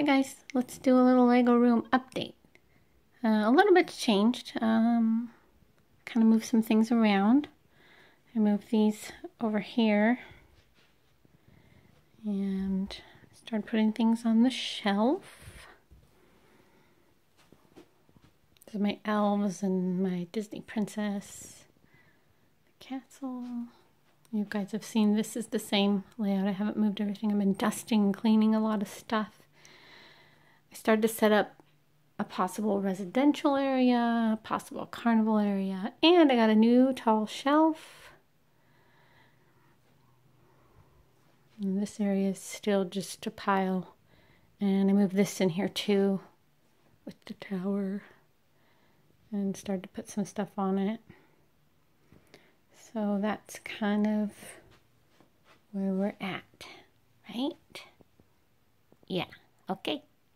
Hi guys, let's do a little Lego room update. Uh, a little bit's changed. Um, kind of moved some things around. I moved these over here and started putting things on the shelf. This is my elves and my Disney princess. The castle. You guys have seen this is the same layout. I haven't moved everything. I've been dusting and cleaning a lot of stuff. Started to set up a possible residential area, a possible carnival area, and I got a new tall shelf. And this area is still just a pile. And I moved this in here too with the tower and started to put some stuff on it. So that's kind of where we're at, right? Yeah, okay.